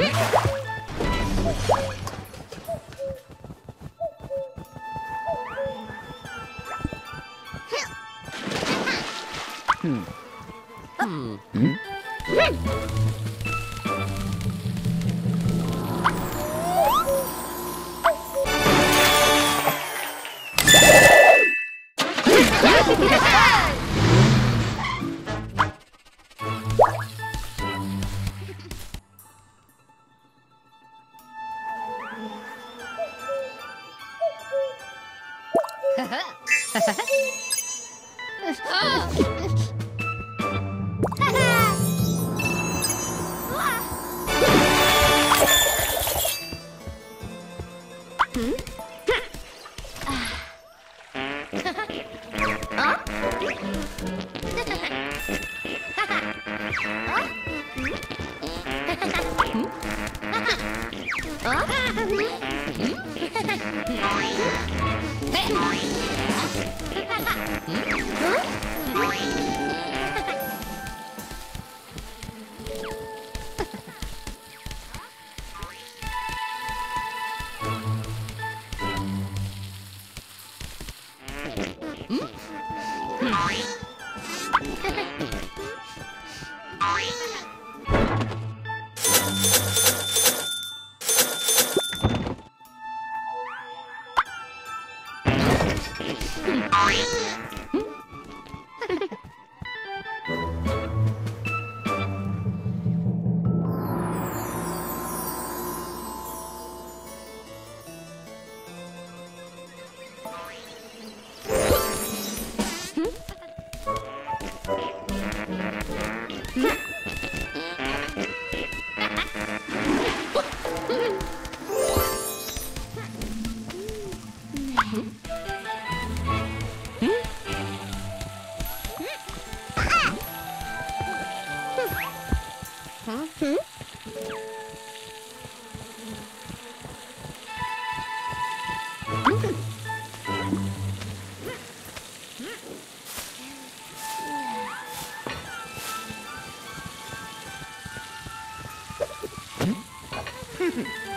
Ha ha ha! Huh? 응? Mm-hmm. 嗯哼。嗯哼。嗯哼。嗯哼。